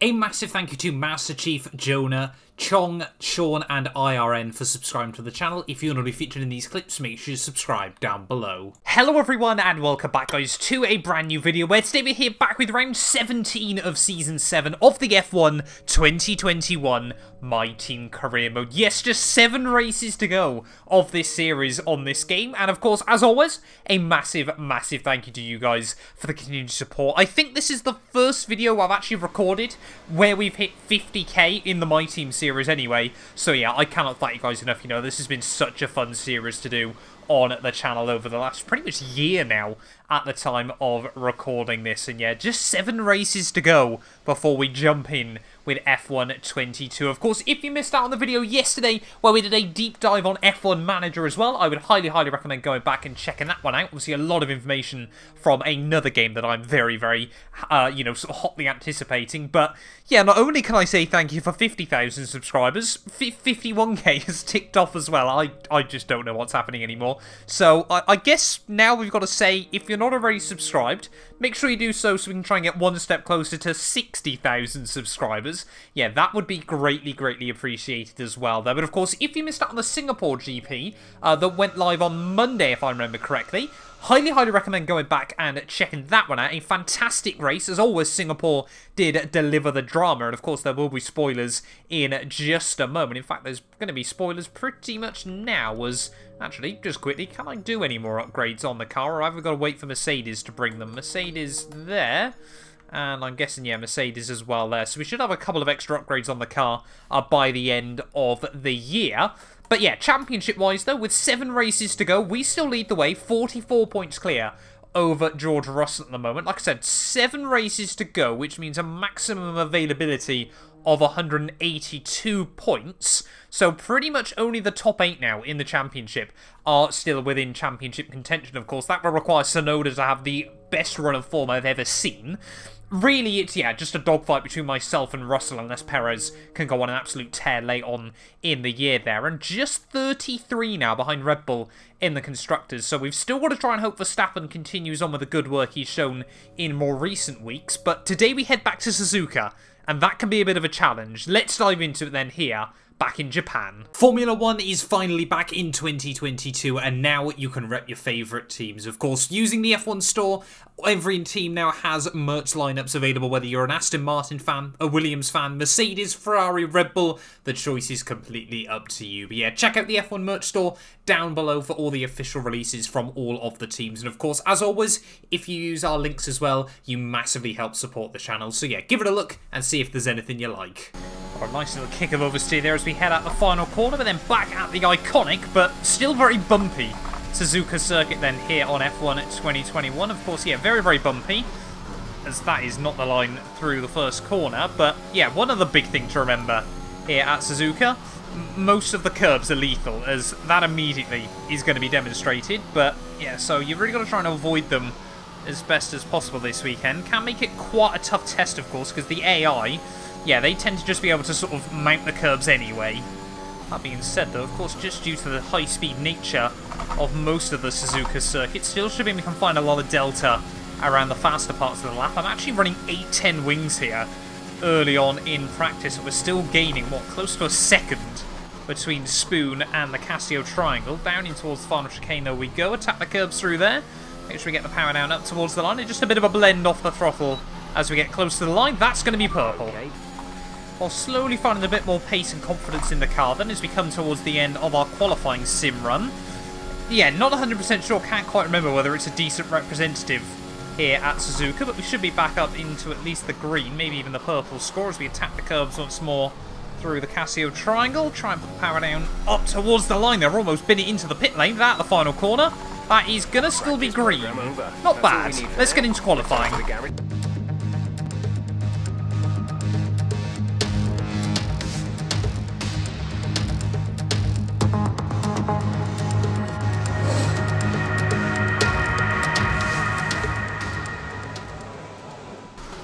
A massive thank you to Master Chief Jonah, Chong, Sean, and IRN for subscribing to the channel. If you want to be featured in these clips, make sure you subscribe down below. Hello everyone, and welcome back guys to a brand new video where today we're here back with round 17 of Season 7 of the F1 2021 My Team Career Mode. Yes, just 7 races to go of this series on this game, and of course, as always, a massive, massive thank you to you guys for the continued support. I think this is the first video I've actually recorded where we've hit 50k in the My Team series series anyway. So yeah, I cannot thank you guys enough. You know, this has been such a fun series to do on the channel over the last pretty much year now at the time of recording this. And yeah, just seven races to go before we jump in with F1 22. Of course, if you missed out on the video yesterday where we did a deep dive on F1 Manager as well, I would highly, highly recommend going back and checking that one out. Obviously, a lot of information from another game that I'm very, very, uh, you know, sort of hotly anticipating. But yeah, not only can I say thank you for 50,000 subscribers, 51k has ticked off as well. I, I just don't know what's happening anymore. So I, I guess now we've got to say, if you're not already subscribed, make sure you do so so we can try and get one step closer to 60,000 subscribers yeah, that would be greatly, greatly appreciated as well, though. But of course, if you missed out on the Singapore GP uh, that went live on Monday, if I remember correctly, Highly, highly recommend going back and checking that one out. A fantastic race. As always, Singapore did deliver the drama. And of course, there will be spoilers in just a moment. In fact, there's going to be spoilers pretty much now. Was Actually, just quickly, can I do any more upgrades on the car? Or have I got to wait for Mercedes to bring them? Mercedes there. And I'm guessing, yeah, Mercedes as well there. So we should have a couple of extra upgrades on the car uh, by the end of the year. But yeah, championship-wise, though, with seven races to go, we still lead the way, 44 points clear over George Russell at the moment. Like I said, seven races to go, which means a maximum availability of 182 points. So pretty much only the top eight now in the championship are still within championship contention. Of course, that will require Tsunoda to have the best run of form I've ever seen really, it's, yeah, just a dogfight between myself and Russell, unless Perez can go on an absolute tear late on in the year there. And just 33 now behind Red Bull in the Constructors. So we've still got to try and hope Verstappen continues on with the good work he's shown in more recent weeks. But today we head back to Suzuka, and that can be a bit of a challenge. Let's dive into it then here back in Japan. Formula One is finally back in 2022 and now you can rep your favourite teams. Of course, using the F1 store, every team now has merch lineups available, whether you're an Aston Martin fan, a Williams fan, Mercedes, Ferrari, Red Bull, the choice is completely up to you. But yeah, check out the F1 merch store down below for all the official releases from all of the teams. And of course, as always, if you use our links as well, you massively help support the channel. So yeah, give it a look and see if there's anything you like. A nice little kick of oversteer there as we head out the final corner, but then back at the iconic, but still very bumpy Suzuka circuit then here on F1 at 2021. Of course, yeah, very, very bumpy, as that is not the line through the first corner. But yeah, one other big thing to remember here at Suzuka, most of the curbs are lethal, as that immediately is going to be demonstrated. But yeah, so you've really got to try and avoid them as best as possible this weekend. Can make it quite a tough test, of course, because the AI yeah, they tend to just be able to sort of mount the curbs anyway. That being said, though, of course, just due to the high-speed nature of most of the Suzuka circuit, still should be we can find a lot of delta around the faster parts of the lap. I'm actually running 810 wings here early on in practice. We're still gaining, what, close to a second between Spoon and the Casio Triangle. Down in towards the final chicane, though we go. Attack the curbs through there. Make sure we get the power down up towards the line. It's just a bit of a blend off the throttle as we get close to the line. That's going to be purple. Okay while slowly finding a bit more pace and confidence in the car then as we come towards the end of our qualifying sim run. Yeah, not 100% sure, can't quite remember whether it's a decent representative here at Suzuka, but we should be back up into at least the green, maybe even the purple score as we attack the curbs once more through the Casio Triangle. Try and put the power down up towards the line. They're almost been it into the pit lane. That the final corner. That is going to still be green. Not bad. Let's get into qualifying.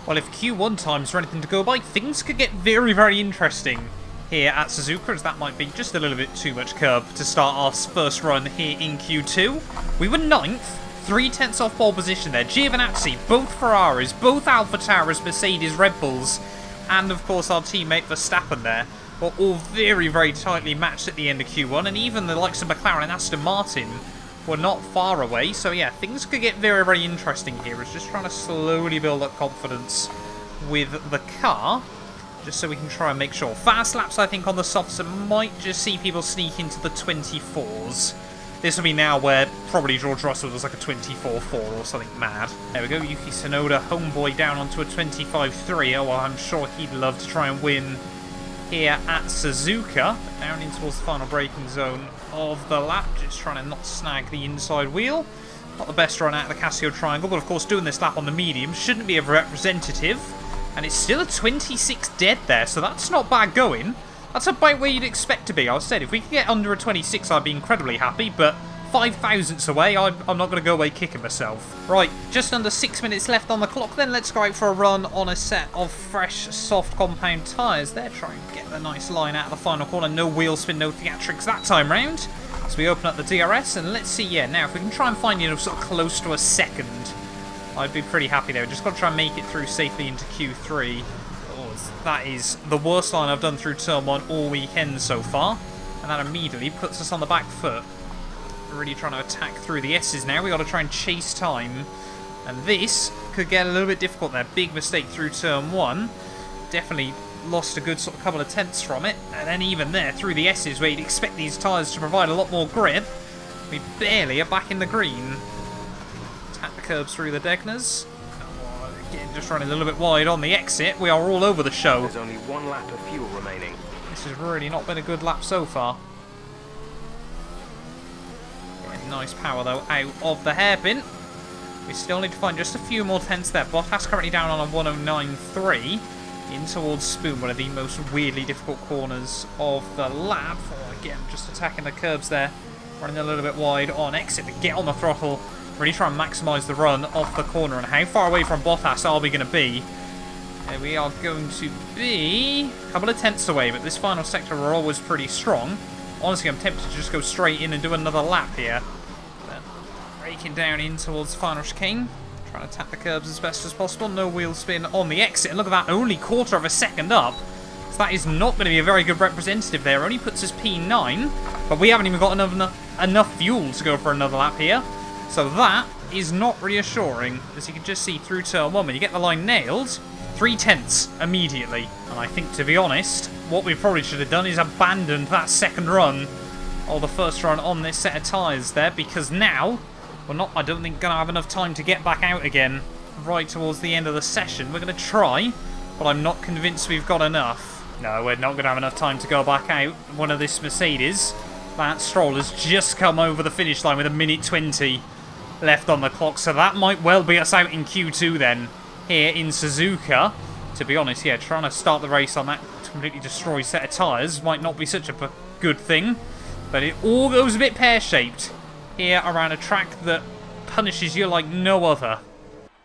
Well, if Q1 times are anything to go by, things could get very, very interesting here at Suzuka, as that might be just a little bit too much curb to start our first run here in Q2. We were ninth, three tenths off pole position there. Giovinazzi, both Ferraris, both Alpha Mercedes, Red Bulls. and of course our teammate Verstappen there were all very, very tightly matched at the end of Q1, and even the likes of McLaren and Aston Martin were not far away. So yeah, things could get very, very interesting here. It's just trying to slowly build up confidence with the car, just so we can try and make sure. Fast laps, I think, on the softs might just see people sneak into the 24s. This will be now where probably George Russell does like a 24-4 or something mad. There we go, Yuki Tsunoda, homeboy down onto a 25-3. Oh, well, I'm sure he'd love to try and win here at Suzuka. Down in towards the final braking zone of the lap, just trying to not snag the inside wheel. Not the best run out of the Casio Triangle, but of course doing this lap on the medium shouldn't be a representative. And it's still a 26 dead there, so that's not bad going. That's about where you'd expect to be. I said, if we could get under a 26, I'd be incredibly happy, but five thousandths away, I'm, I'm not going to go away kicking myself. Right, just under six minutes left on the clock, then let's go out for a run on a set of fresh, soft compound tyres there. Try and get the nice line out of the final corner. No wheel spin, no theatrics that time round. So we open up the DRS, and let's see, yeah, now if we can try and find, you know, sort of close to a second, I'd be pretty happy there. Just got to try and make it through safely into Q3. Oh, that is the worst line I've done through turn one all weekend so far. And that immediately puts us on the back foot. Really trying to attack through the S's now. we got to try and chase time. And this could get a little bit difficult there. Big mistake through turn one. Definitely lost a good sort of couple of tenths from it. And then even there, through the S's, where you'd expect these tyres to provide a lot more grip, we barely are back in the green. Tap the curbs through the Degners. Again, just running a little bit wide on the exit. We are all over the show. There's only one lap of fuel remaining. This has really not been a good lap so far. Nice power though out of the hairpin. We still need to find just a few more tenths there. Bottas currently down on a 109.3 in towards Spoon, one of the most weirdly difficult corners of the lap. Oh, again, just attacking the curbs there. Running a little bit wide on exit to get on the throttle. Really try and maximise the run off the corner. And how far away from Bottas are we going to be? We are going to be a couple of tenths away, but this final sector we're always pretty strong. Honestly, I'm tempted to just go straight in and do another lap here. Breaking down in towards final chicane. Trying to tap the curbs as best as possible. No wheel spin on the exit. And look at that, only quarter of a second up. So that is not going to be a very good representative there. Only puts us P9. But we haven't even got enough, enough fuel to go for another lap here. So that is not reassuring. As you can just see through turn one, when you get the line nailed, three tenths immediately. And I think, to be honest, what we probably should have done is abandoned that second run, or the first run on this set of tyres there, because now we're not, I don't think, going to have enough time to get back out again right towards the end of the session. We're going to try, but I'm not convinced we've got enough. No, we're not going to have enough time to go back out. One of this Mercedes, that Stroll, has just come over the finish line with a minute 20 left on the clock. So that might well be us out in Q2 then, here in Suzuka. To be honest, yeah, trying to start the race on that completely destroyed set of tyres might not be such a good thing. But it all goes a bit pear-shaped here around a track that punishes you like no other.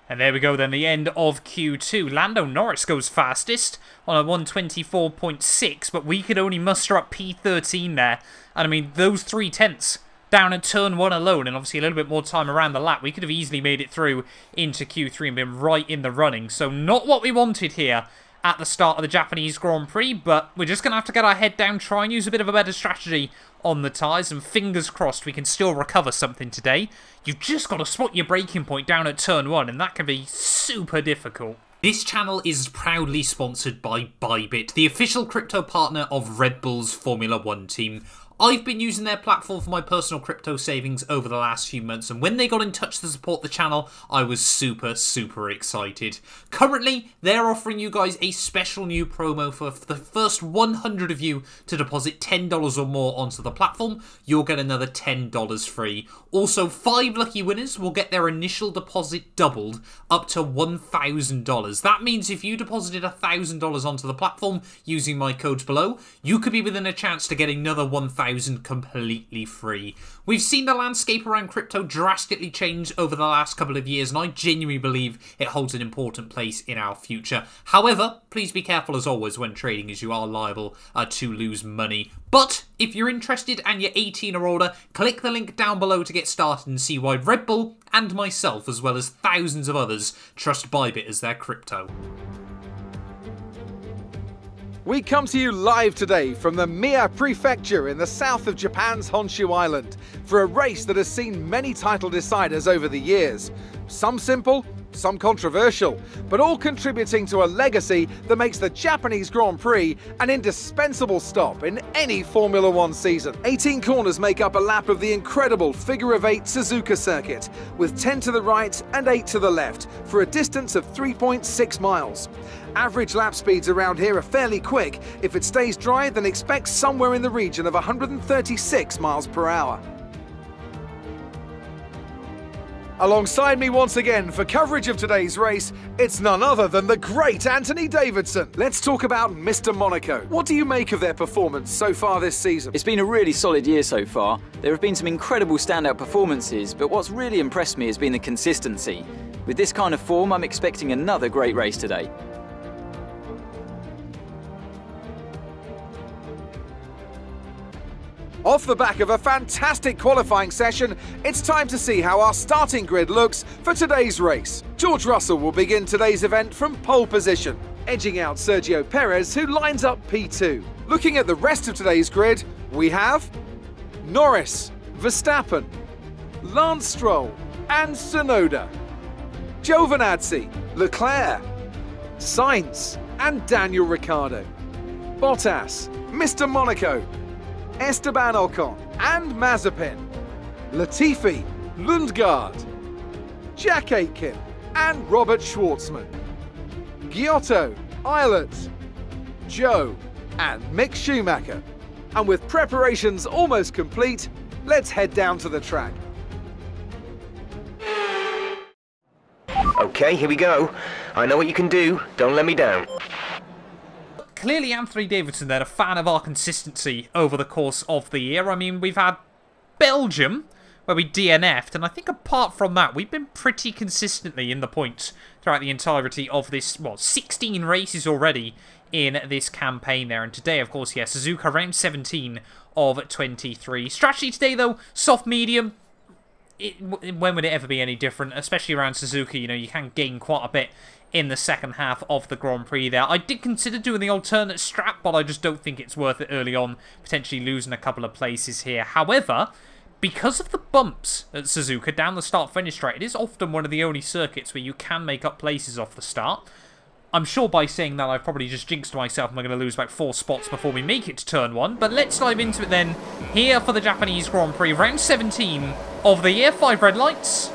And there we go then, the end of Q2. Lando Norris goes fastest on a 124.6, but we could only muster up P13 there. And I mean, those three tenths down at turn one alone, and obviously a little bit more time around the lap, we could have easily made it through into Q3 and been right in the running. So not what we wanted here at the start of the Japanese Grand Prix, but we're just going to have to get our head down, try and use a bit of a better strategy on the tyres, and fingers crossed we can still recover something today. You've just got to spot your braking point down at turn one, and that can be super difficult. This channel is proudly sponsored by Bybit, the official crypto partner of Red Bull's Formula One team. I've been using their platform for my personal crypto savings over the last few months, and when they got in touch to support the channel, I was super, super excited. Currently, they're offering you guys a special new promo for the first 100 of you to deposit $10 or more onto the platform. You'll get another $10 free. Also, five lucky winners will get their initial deposit doubled up to $1,000. That means if you deposited $1,000 onto the platform using my codes below, you could be within a chance to get another 1000 completely free. We've seen the landscape around crypto drastically change over the last couple of years, and I genuinely believe it holds an important place in our future. However, please be careful as always when trading, as you are liable uh, to lose money. But if you're interested and you're 18 or older, click the link down below to get started and see why Red Bull and myself, as well as thousands of others, trust Bybit as their crypto. We come to you live today from the Mie Prefecture in the south of Japan's Honshu Island for a race that has seen many title deciders over the years. Some simple, some controversial, but all contributing to a legacy that makes the Japanese Grand Prix an indispensable stop in any Formula One season. 18 corners make up a lap of the incredible figure of eight Suzuka circuit, with 10 to the right and 8 to the left, for a distance of 3.6 miles. Average lap speeds around here are fairly quick. If it stays dry, then expect somewhere in the region of 136 miles per hour. Alongside me once again for coverage of today's race, it's none other than the great Anthony Davidson. Let's talk about Mr. Monaco. What do you make of their performance so far this season? It's been a really solid year so far. There have been some incredible standout performances, but what's really impressed me has been the consistency. With this kind of form, I'm expecting another great race today. Off the back of a fantastic qualifying session, it's time to see how our starting grid looks for today's race. George Russell will begin today's event from pole position, edging out Sergio Perez, who lines up P2. Looking at the rest of today's grid, we have Norris, Verstappen, Lance Stroll, and Tsunoda. Giovinazzi, Leclerc, Sainz, and Daniel Ricciardo. Bottas, Mr. Monaco, Esteban Ocon and Mazepin, Latifi, Lundgaard, Jack Aitken and Robert Shwartzman, Ghiotto, Ilott, Zhou and Mick Schumacher. And with preparations almost complete, let's head down to the track. Okay, here we go. I know what you can do. Don't let me down. Clearly, Anthony Davidson then, a fan of our consistency over the course of the year. I mean, we've had Belgium, where we DNF'd, and I think apart from that, we've been pretty consistently in the points throughout the entirety of this, well, 16 races already in this campaign there. And today, of course, yeah, Suzuka round 17 of 23. Strategy today, though, soft medium. It, when would it ever be any different? Especially around Suzuka, you know, you can gain quite a bit in the second half of the Grand Prix there. I did consider doing the alternate strap, but I just don't think it's worth it early on, potentially losing a couple of places here. However, because of the bumps at Suzuka down the start-finish straight, it is often one of the only circuits where you can make up places off the start. I'm sure by saying that I've probably just jinxed myself and I'm going to lose about four spots before we make it to turn one. But let's dive into it then here for the Japanese Grand Prix. Round 17 of the year. Five red lights.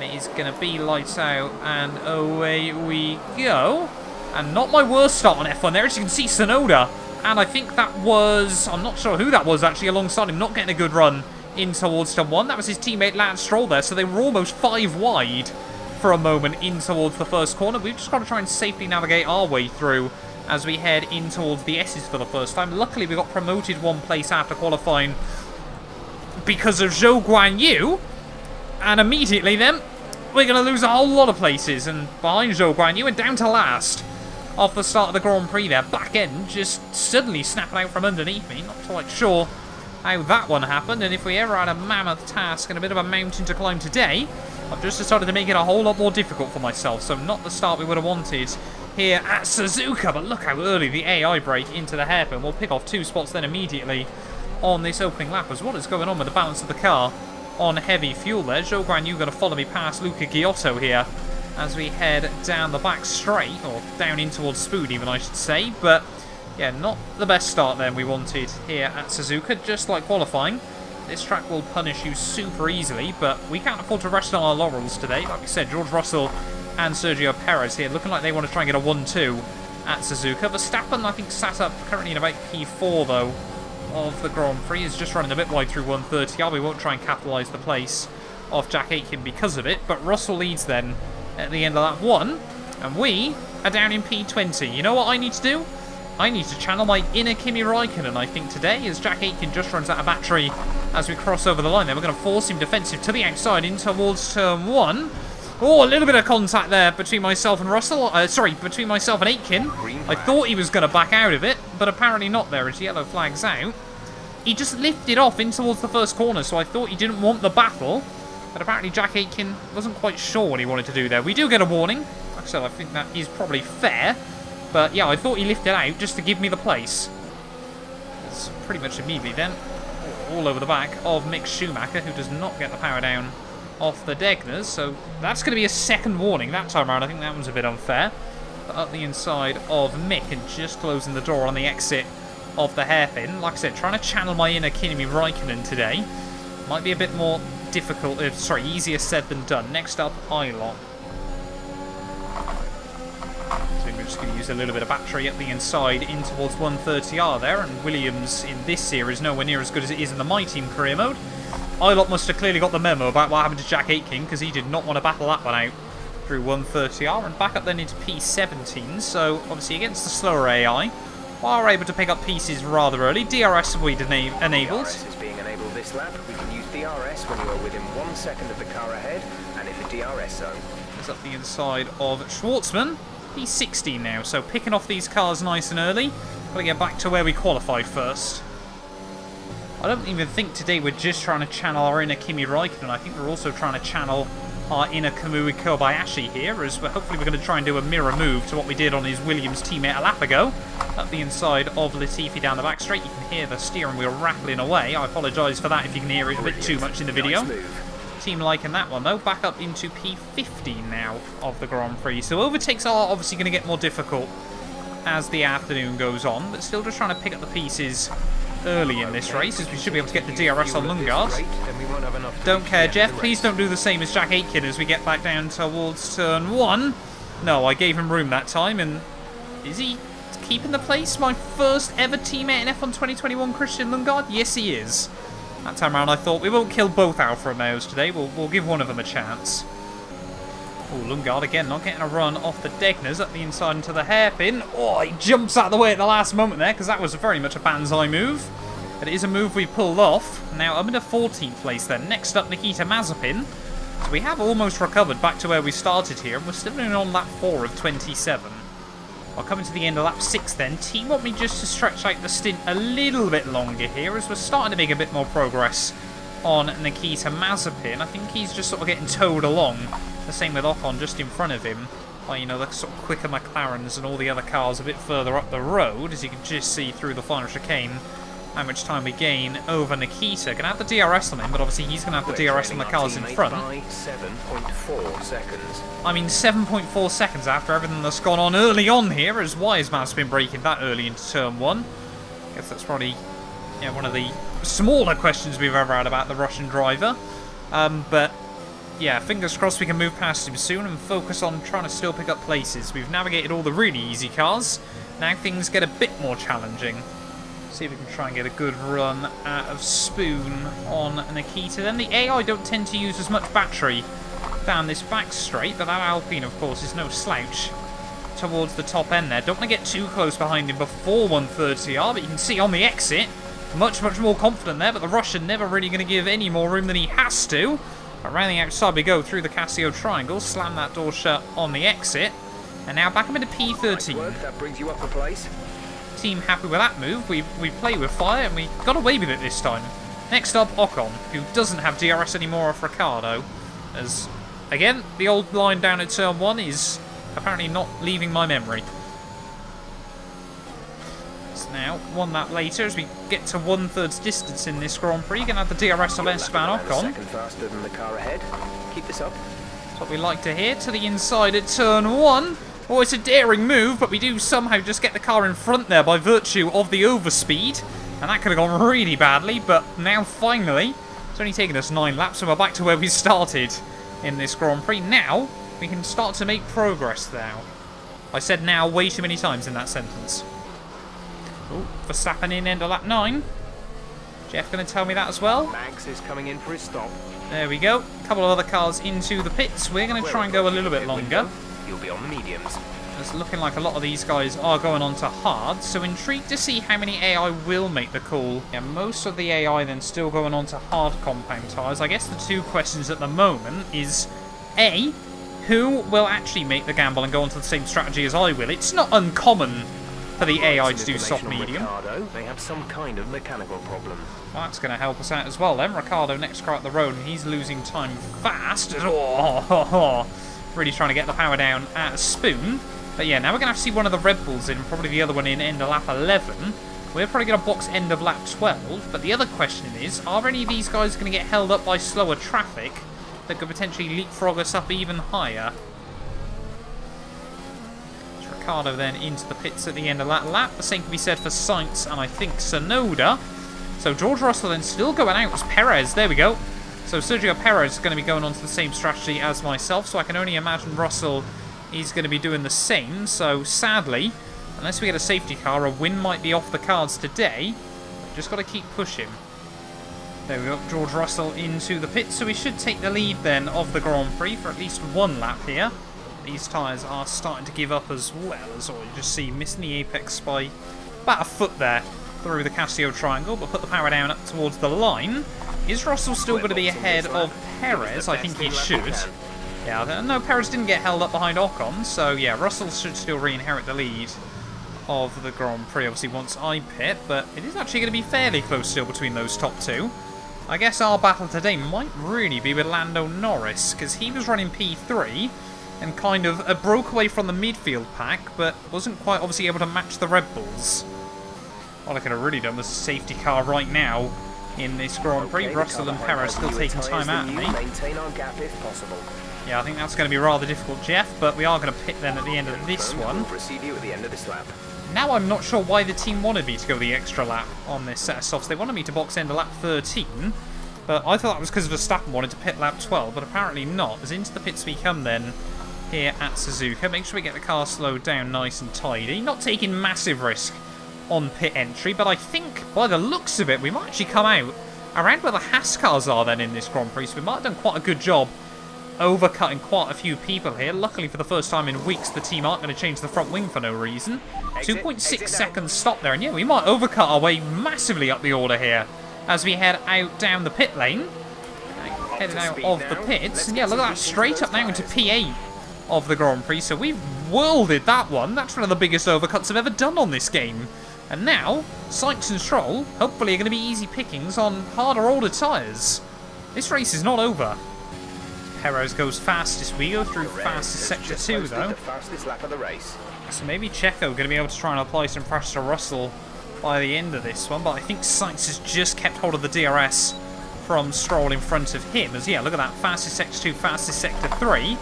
And it is going to be lights out, and away we go. And not my worst start on F1 there, as you can see, Tsunoda. And I think that was, I'm not sure who that was actually alongside him, not getting a good run in towards turn one. That was his teammate Lance Stroll there, so they were almost five wide for a moment in towards the first corner. We've just got to try and safely navigate our way through as we head in towards the S's for the first time. Luckily, we got promoted one place after qualifying because of Zhou Guan Yu. And immediately then, we're going to lose a whole lot of places. And behind Zhou Guan Yu went down to last off the start of the Grand Prix there. Back end just suddenly snapping out from underneath me. Not quite sure how that one happened. And if we ever had a mammoth task and a bit of a mountain to climb today, I've just decided to make it a whole lot more difficult for myself. So not the start we would have wanted here at Suzuka. But look how early the AI break into the hairpin. We'll pick off two spots then immediately on this opening lap as what is going on with the balance of the car on heavy fuel there. Guan Yu going to follow me past Luca Ghiotto here as we head down the back straight, or down in towards Spoon even I should say, but yeah, not the best start then we wanted here at Suzuka, just like qualifying. This track will punish you super easily, but we can't afford to rest on our laurels today. Like we said, George Russell and Sergio Perez here, looking like they want to try and get a 1-2 at Suzuka. Verstappen, I think, sat up currently in about P4, though, of the Grand Prix is just running a bit wide through 130. We won't try and capitalise the place off Jack Aitken because of it, but Russell leads then at the end of that one, and we are down in P20. You know what I need to do? I need to channel my inner Kimi Raikkonen, and I think, today, as Jack Aitken just runs out of battery as we cross over the line there. We're going to force him defensive to the outside in towards turn one. Oh, a little bit of contact there between myself and Russell. Uh, sorry, between myself and Aitken. I thought he was going to back out of it, but apparently not there as yellow flags out. He just lifted off in towards the first corner, so I thought he didn't want the battle. But apparently Jack Aitken wasn't quite sure what he wanted to do there. We do get a warning. Like I said, I think that is probably fair. But yeah, I thought he lifted out just to give me the place. It's pretty much immediately then all over the back of Mick Schumacher, who does not get the power down off the Degners. So that's going to be a second warning that time around. I think that one's a bit unfair. Up the inside of Mick and just closing the door on the exit of the hairpin. Like I said, trying to channel my inner Kimi Raikkonen today. Might be a bit more difficult, uh, sorry, easier said than done. Next up, Ilott. So we're just going to use a little bit of battery at the inside in towards 130R there, and Williams in this series nowhere near as good as it is in the My Team career mode. Ilott must have clearly got the memo about what happened to Jack Aitken, because he did not want to battle that one out through 130R, and back up then into P17, so obviously against the slower AI, are able to pick up pieces rather early. DRS will be enabled. DRS is being enabled this lap. We can use DRS when you are within one second of the car ahead and in the DRS zone. Is up the inside of Shwartzman. He's 16 now, so picking off these cars nice and early. Got to get back to where we qualified first. I don't even think today we're just trying to channel our inner Kimi Raikkonen. I think we're also trying to channel our inner Kamui Kobayashi here, as we're, hopefully we're going to try and do a mirror move to what we did on his Williams teammate a lap ago. Up the inside of Latifi down the back straight, you can hear the steering wheel rattling away. I apologise for that if you can hear it a bit too much in the video. Team liking that one though. Back up into P15 now of the Grand Prix. So overtakes are obviously going to get more difficult as the afternoon goes on, but still just trying to pick up the pieces early in this race, as we should be able to get the DRS on Lundgaard. Don't care, Jeff. Please don't do the same as Jack Aitken as we get back down towards turn one. No, I gave him room that time, and is he keeping the place? My first ever teammate in F1 2021, Christian Lundgaard? Yes, he is. That time around, I thought we won't kill both Alfa Romeos today. We'll, we'll give one of them a chance. Oh, Lundgaard again, not getting a run off the Degners up the inside into the hairpin. Oh, he jumps out of the way at the last moment there, because that was very much a banzai move. But it is a move we pulled off. Now, I'm in a 14th place then. Next up, Nikita Mazepin. So we have almost recovered back to where we started here, and we're still only on lap 4 of 27. I'll come to the end of lap 6 then. Team want me just to stretch out the stint a little bit longer here, as we're starting to make a bit more progress on Nikita Mazepin. I think he's just sort of getting towed along the same with Ocon just in front of him. You know, the sort of quicker McLarens and all the other cars a bit further up the road, as you can just see through the final chicane how much time we gain over Nikita. Gonna have the DRS on him, but obviously he's gonna have the DRS on the cars in front. 7.4 seconds. I mean, 7.4 seconds after everything that's gone on early on here, as why has been breaking that early into turn one? I guess that's probably yeah, one of the smaller questions we've ever had about the Russian driver. Um, but yeah, fingers crossed we can move past him soon and focus on trying to still pick up places. We've navigated all the really easy cars. Now things get a bit more challenging. See if we can try and get a good run out of Spoon on Nikita. Then the AI don't tend to use as much battery down this back straight, but that Alpine, of course, is no slouch towards the top end there. Don't want to get too close behind him before 130R, but you can see on the exit, much, much more confident there, but the Russian never really going to give any more room than he has to. Around the outside we go through the Casio triangle, slam that door shut on the exit, and now back up into P13. Nice that brings you up a place. Team happy with that move. We, we play with fire and we got away with it this time. Next up, Ocon, who doesn't have DRS anymore off Ricciardo, As, again, the old line down at turn 1 is apparently not leaving my memory. Now, one lap later, as we get to one-third's distance in this Grand Prix, going to have the DRS of Esteban Ocon. Second faster than the car ahead. Keep this up. That's what we like to hear. To the inside at turn 1. Oh, it's a daring move, but we do somehow just get the car in front there by virtue of the overspeed. And that could have gone really badly, but now finally, it's only taken us nine laps and we're back to where we started in this Grand Prix. Now, we can start to make progress now. I said now way too many times in that sentence. Oh, Verstappen in end of lap 9. Jeff going to tell me that as well. Max is coming in for his stop. There we go. A couple of other cars into the pits. We're going to try and go a little bit longer. You'll be on the mediums. It's looking like a lot of these guys are going on to hard, so intrigued to see how many AI will make the call. Yeah, most of the AI then still going on to hard compound tyres. I guess the two questions at the moment is, A, who will actually make the gamble and go onto the same strategy as I will? It's not uncommon for the AI to do soft medium. Ricciardo, they have some kind of mechanical problem. Well, that's going to help us out as well then. Ricciardo next car up the road, and he's losing time fast. Oh, really trying to get the power down at a Spoon. But yeah, now we're going to have to see one of the Red Bulls in, probably the other one in end of lap 11. We're probably going to box end of lap 12, but the other question is, are any of these guys going to get held up by slower traffic that could potentially leapfrog us up even higher? Ricciardo then into the pits at the end of that lap. The same can be said for Sainz and I think Tsunoda. So George Russell then still going out as Perez. There we go. So Sergio Perez is going to be going on to the same strategy as myself. So I can only imagine Russell is going to be doing the same. So sadly, unless we get a safety car, a win might be off the cards today. Just got to keep pushing. There we go, George Russell into the pit. So we should take the lead then of the Grand Prix for at least one lap here. These tyres are starting to give up as well as all. You just see missing the apex by about a foot there through the Casio triangle, but put the power down up towards the line. Is Russell still going to be ahead of Perez? I think he should. Yeah, no, Perez didn't get held up behind Ocon, so yeah, Russell should still re-inherit the lead of the Grand Prix, obviously, once I pit, but it is actually going to be fairly close still between those top two. I guess our battle today might really be with Lando Norris, because he was running P3, and kind of uh, broke away from the midfield pack, but wasn't quite obviously able to match the Red Bulls. What I could have really done was a safety car right now in this Grand Prix. Okay, Russell and Perez still taking time out of me. Maintain our gap if possible. Yeah, I think that's going to be rather difficult, Jeff, but we are going to pit then at the end of this one. you at the end of this lap. Now I'm not sure why the team wanted me to go the extra lap on this set of softs. They wanted me to box end a lap 13, but I thought that was because Verstappen wanted to pit lap 12, but apparently not, as into the pits we come then here at Suzuka. Make sure we get the car slowed down nice and tidy. Not taking massive risk on pit entry, but I think by the looks of it, we might actually come out around where the Haas cars are then in this Grand Prix, so we might have done quite a good job overcutting quite a few people here. Luckily, for the first time in weeks, the team aren't going to change the front wing for no reason. 2.6 seconds stop there, and yeah, we might overcut our way massively up the order here as we head out down the pit lane. Heading out of the pits, and yeah, look at that, straight up now into P8 of the Grand Prix, so we've worlded that one. That's one of the biggest overcuts I've ever done on this game. And now, Sainz and Stroll hopefully are going to be easy pickings on harder, older tyres. This race is not over. Perez goes fastest. We go through fastest sector 2 though. So maybe Checo going to be able to try and apply some pressure to Russell by the end of this one. But I think Sainz has just kept hold of the DRS from Stroll in front of him. As yeah, look at that. Fastest sector 2, fastest sector 3.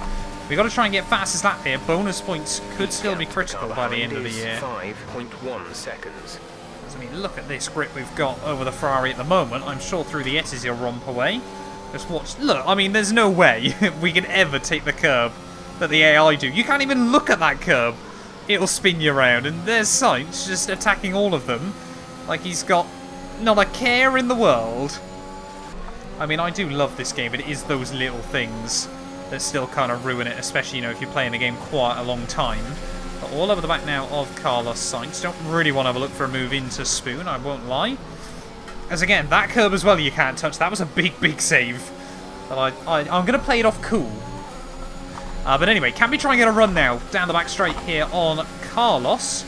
We've got to try and get fastest lap here. Bonus points could still be critical by the end of the year. 5.1 seconds. I mean, look at this grip we've got over the Ferrari at the moment. I'm sure through the S's he'll romp away. Just watch. Look, I mean, there's no way we can ever take the curb that the AI do. You can't even look at that curb. It'll spin you around. And there's Sainz just attacking all of them. Like he's got not a care in the world. I mean, I do love this game, but it is those little things that still kind of ruin it, especially, you know, if you're playing the game quite a long time. But all over the back now of Carlos Sainz. Don't really want to have a look for a move into Spoon, I won't lie. As again, that curb as well you can't touch. That was a big, big save. But I, I, I'm going to play it off cool. Uh, but anyway, can we try and get a run now down the back straight here on Carlos?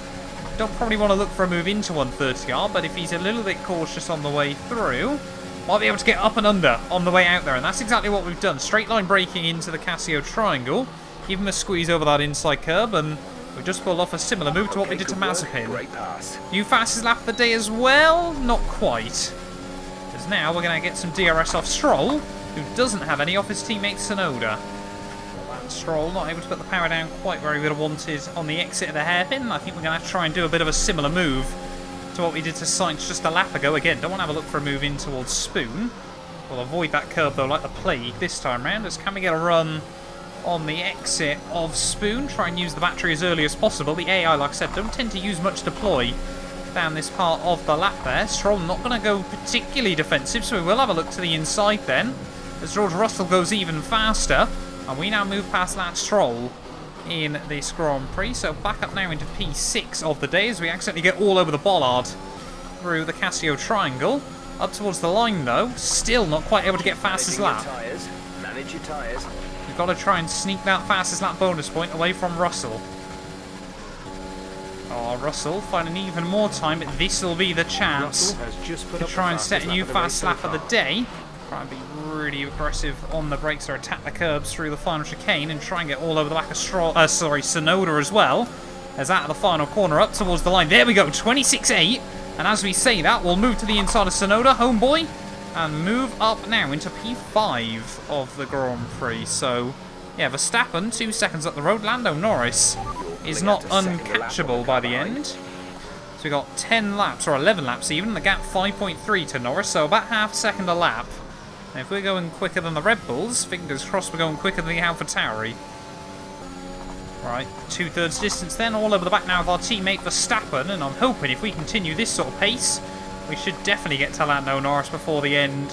Don't probably want to look for a move into 130R, but if he's a little bit cautious on the way through, might be able to get up and under on the way out there, and that's exactly what we've done. Straight line braking into the Casio triangle, give him a squeeze over that inside curb, and we just pulled off a similar move to what we did to Mazepin. Great pass. You fastest lap of the day as well? Not quite. Because now we're going to get some DRS off Stroll, who doesn't have any off his teammate Tsunoda. Stroll not able to put the power down quite where he would have wanted on the exit of the hairpin. I think we're going to to try and do a bit of a similar move to what we did to Sainz just a lap ago. Again, don't want to have a look for a move in towards Spoon. We'll avoid that curb though like the plague this time round. As can we get a run on the exit of Spoon? Try and use the battery as early as possible. The AI, like I said, don't tend to use much deploy down this part of the lap there. Stroll not going to go particularly defensive, so we will have a look to the inside then. As George Russell goes even faster. And we now move past that Stroll in this Grand Prix. So back up now into P6 of the day as we accidentally get all over the bollard through the Casio Triangle. Up towards the line though, still not quite able to get fastest lap. Manage your tyres. We've got to try and sneak that fastest lap bonus point away from Russell. Oh, Russell finding even more time, but this will be the chance to try and set a new fast lap of the day. Try and be really aggressive on the brakes or attack the curbs through the final chicane and try and get all over the back of Stroll, uh, sorry, Tsunoda as well. As out of the final corner up towards the line. There we go, 26-8. And as we say that, we'll move to the inside of Tsunoda, homeboy, and move up now into P5 of the Grand Prix. So, yeah, Verstappen, two seconds up the road. Lando Norris is not uncatchable by the end. So we got 10 laps, or 11 laps even, the gap 5.3 to Norris, so about half a second a lap. If we're going quicker than the Red Bulls, fingers crossed we're going quicker than the Alpha Tauri. Right, two-thirds distance then, all over the back now of our teammate Verstappen, and I'm hoping if we continue this sort of pace, we should definitely get to Lando Norris before the end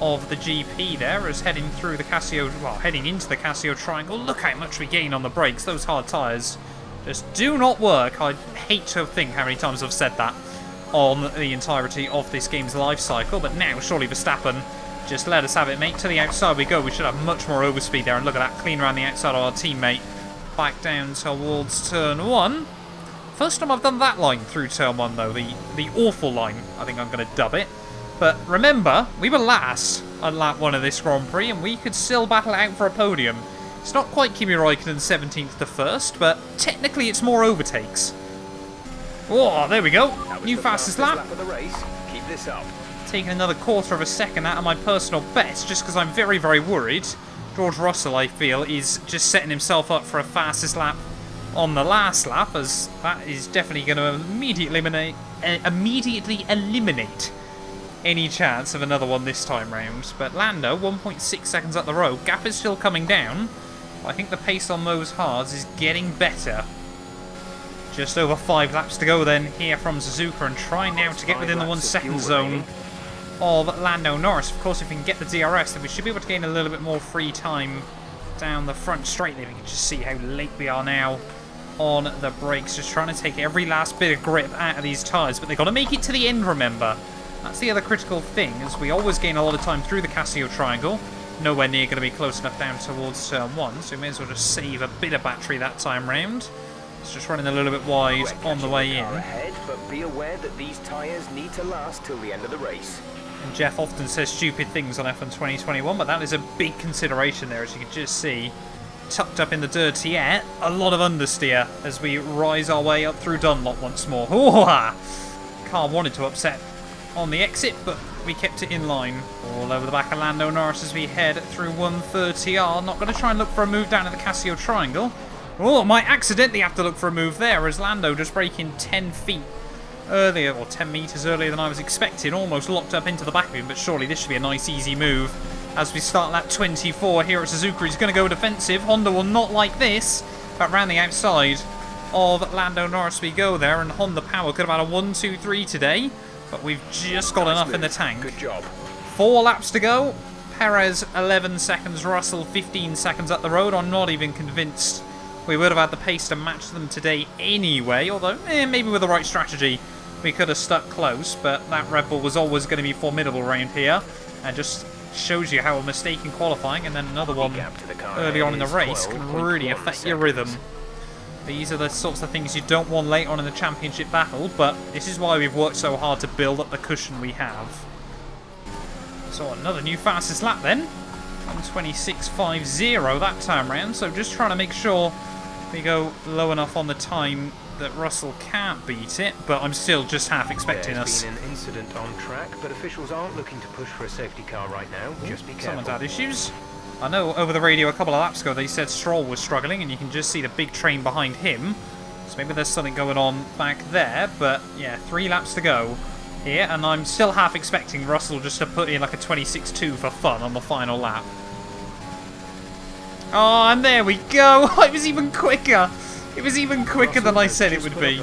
of the GP there, as heading through the Casio, well, heading into the Casio Triangle. Look how much we gain on the brakes, those hard tyres just do not work. I hate to think how many times I've said that on the entirety of this game's life cycle, but now surely Verstappen just let us have it, mate. To the outside we go. We should have much more overspeed there, and look at that, clean around the outside of our teammate back down towards turn one. First time I've done that line through turn one, though, the, the awful line, I think I'm going to dub it. But remember, we were last on lap one of this Grand Prix, and we could still battle out for a podium. It's not quite Kimi Raikkonen 17th to 1st, but technically it's more overtakes. Oh, there we go. New fastest, fastest lap. lap of the race. Keep this up. Taking another quarter of a second out of my personal best, just because I'm very, very worried George Russell, I feel, is just setting himself up for a fastest lap on the last lap, as that is definitely going to immediately eliminate, uh, immediately eliminate any chance of another one this time round. But Lando, 1.6 seconds up the road. Gap is still coming down. I think the pace on those hards is getting better. Just over five laps to go then here from Suzuka and trying now to get within the one second zone of Lando Norris. Of course, if we can get the DRS, then we should be able to gain a little bit more free time down the front straight there. We can just see how late we are now on the brakes. Just trying to take every last bit of grip out of these tyres. But they've got to make it to the end, remember. That's the other critical thing, is we always gain a lot of time through the Casio Triangle. Nowhere near going to be close enough down towards turn 1, so we may as well just save a bit of battery that time round. It's just running a little bit wide on the way in. Ahead, but be aware that these tyres need to last till the end of the race. And Jeff often says stupid things on F1 2021, but that is a big consideration there, as you can just see. Tucked up in the dirty air, a lot of understeer as we rise our way up through Dunlop once more. Ooh, Car wanted to upset on the exit, but we kept it in line. All over the back of Lando Norris as we head through 130R. Not going to try and look for a move down at the Casio Triangle. Oh, might accidentally have to look for a move there as Lando just breaking 10 feet earlier, or 10 metres earlier than I was expecting. Almost locked up into the back of him, but surely this should be a nice easy move. As we start lap 24 here at Suzuka, he's going to go defensive. Honda will not like this, but round the outside of Lando Norris we go there, and Honda Power could have had a 1-2-3 today. But we've just got nice enough move. in the tank. Good job. Four laps to go. Perez 11 seconds, Russell 15 seconds up the road. I'm not even convinced we would have had the pace to match them today anyway. Although, eh, maybe with the right strategy, we could have stuck close. But that Red Bull was always going to be formidable around here. And just shows you how a mistake in qualifying and then another one early on in the race can really affect your rhythm. These are the sorts of things you don't want late on in the championship battle, but this is why we've worked so hard to build up the cushion we have. So another new fastest lap then. 126.50 that time round, so just trying to make sure we go low enough on the time that Russell can't beat it, but I'm still just half expecting There's us. been an incident on track, but officials aren't looking to push for a safety car right now. Ooh, just be careful. Someone's had issues. I know over the radio a couple of laps ago they said Stroll was struggling, and you can just see the big train behind him. So maybe there's something going on back there, but yeah, three laps to go here, and I'm still half expecting Russell just to put in like a 26-2 for fun on the final lap. Oh, and there we go! Oh, it was even quicker! It was even quicker Russell than I said it would be.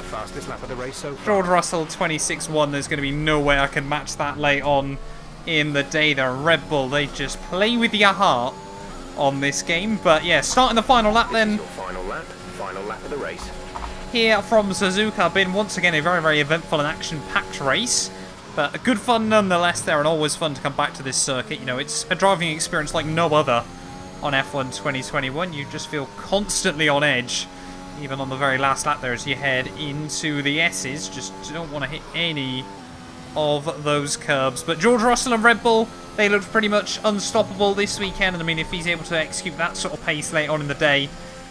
So George Russell 26-1, there's going to be no way I can match that late on in the day. The Red Bull, they just play with your heart on this game. But yeah, starting the final lap then. final lap, final lap of the race. Here from Suzuka, been once again a very, very eventful and action-packed race. But a good fun nonetheless there, and always fun to come back to this circuit. You know, it's a driving experience like no other on F1 2021. You just feel constantly on edge, even on the very last lap there as you head into the S's. Just don't want to hit any of those curbs. But George Russell and Red Bull, they looked pretty much unstoppable this weekend. And I mean, if he's able to execute that sort of pace late on in the day,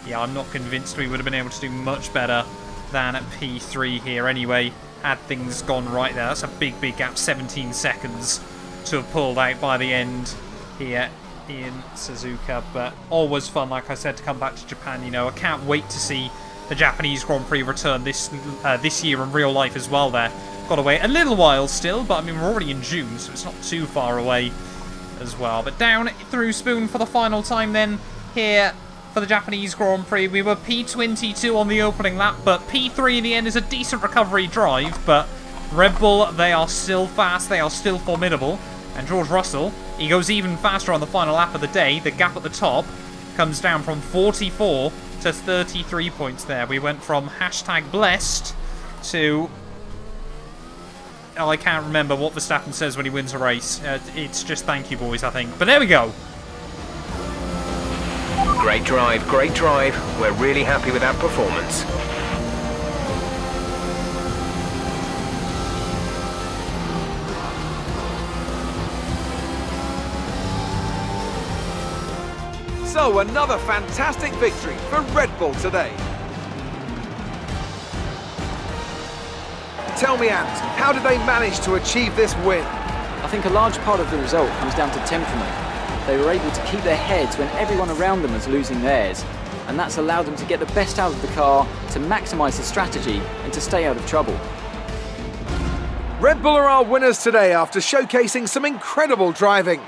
yeah, I'm not convinced we would have been able to do much better than at P3 here anyway, had things gone right there. That's a big, big gap, 17 seconds to have pulled out by the end here in Suzuka. But always fun, like I said, to come back to Japan. You know, I can't wait to see the Japanese Grand Prix return this uh, this year in real life as well there. Got to wait a little while still, but I mean, we're already in June, so it's not too far away as well. But down through Spoon for the final time then here for the Japanese Grand Prix. We were P22 on the opening lap, but P3 in the end is a decent recovery drive, but Red Bull, they are still fast, they are still formidable. And George Russell, he goes even faster on the final lap of the day. The gap at the top comes down from 44 to 33 points there. We went from hashtag blessed to... Oh, I can't remember what Verstappen says when he wins a race. Uh, it's just thank you, boys, I think. But there we go. Great drive, great drive. We're really happy with that performance. So another fantastic victory for Red Bull today. Tell me, Ant, how did they manage to achieve this win? I think a large part of the result comes down to temperament. They were able to keep their heads when everyone around them was losing theirs, and that's allowed them to get the best out of the car, to maximise the strategy, and to stay out of trouble. Red Bull are our winners today after showcasing some incredible driving.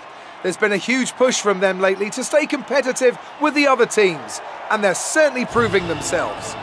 There's been a huge push from them lately to stay competitive with the other teams, and they're certainly proving themselves.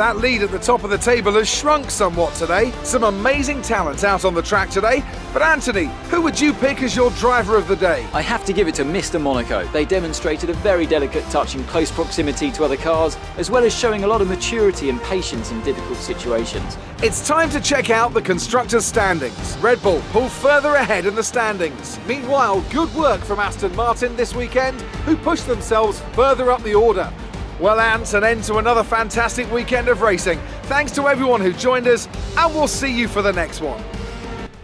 That lead at the top of the table has shrunk somewhat today. Some amazing talent out on the track today. But Anthony, who would you pick as your driver of the day? I have to give it to Mr. Monaco. They demonstrated a very delicate touch in close proximity to other cars, as well as showing a lot of maturity and patience in difficult situations. It's time to check out the constructors' standings. Red Bull pull further ahead in the standings. Meanwhile, good work from Aston Martin this weekend, who pushed themselves further up the order. Well, Ant, an end to another fantastic weekend of racing. Thanks to everyone who joined us, and we'll see you for the next one.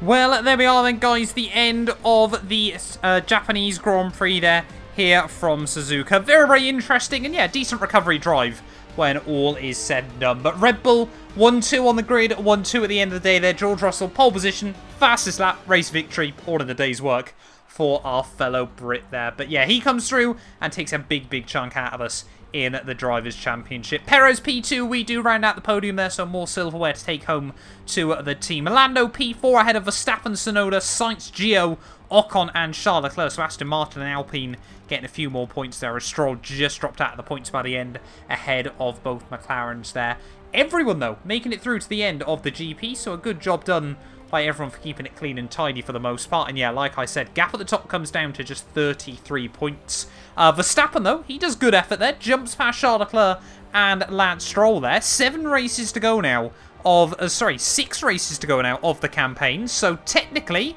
Well, there we are then, guys. The end of the uh, Japanese Grand Prix there here from Suzuka. Very, very interesting and, yeah, decent recovery drive when all is said and done. But Red Bull 1-2 on the grid, 1-2 at the end of the day there. George Russell, pole position, fastest lap, race victory, all in the day's work for our fellow Brit there. But yeah, he comes through and takes a big, big chunk out of us in the Drivers' Championship. Perez P2, we do round out the podium there, so more silverware to take home to the team. Lando P4 ahead of Verstappen, Tsunoda, Sainz, Gio, Ocon and Charles Leclerc. So Aston Martin and Alpine getting a few more points there as Stroll just dropped out of the points by the end ahead of both McLarens there. Everyone, though, making it through to the end of the GP, so a good job done by everyone for keeping it clean and tidy for the most part. And yeah, like I said, gap at the top comes down to just 33 points. Uh, Verstappen, though, he does good effort there. Jumps past Charles Leclerc and Lance Stroll there. Seven races to go now of... Uh, sorry, six races to go now of the campaign. So technically...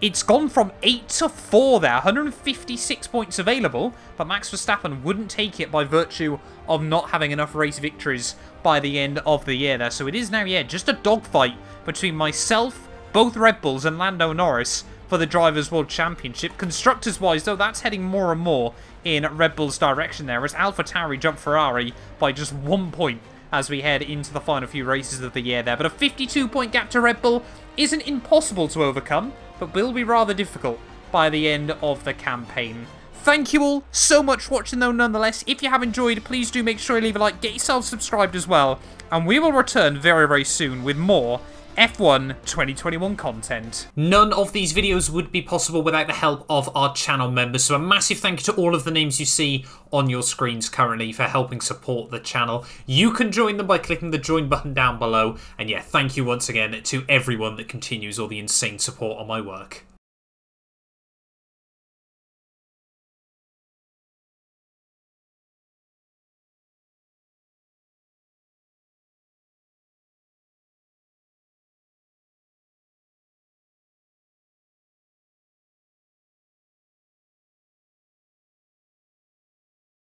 It's gone from 8 to 4 there, 156 points available, but Max Verstappen wouldn't take it by virtue of not having enough race victories by the end of the year there. So it is now, yeah, just a dogfight between myself, both Red Bulls and Lando Norris for the Drivers' World Championship. Constructors-wise, though, that's heading more and more in Red Bull's direction there, as AlphaTauri jump Ferrari by just one point as we head into the final few races of the year there. But a 52-point gap to Red Bull isn't impossible to overcome, but will be rather difficult by the end of the campaign. Thank you all so much for watching though nonetheless. If you have enjoyed, please do make sure you leave a like, get yourself subscribed as well, and we will return very, very soon with more F1 2021 content. None of these videos would be possible without the help of our channel members, so a massive thank you to all of the names you see on your screens currently for helping support the channel. You can join them by clicking the join button down below, and yeah, thank you once again to everyone that continues all the insane support on my work.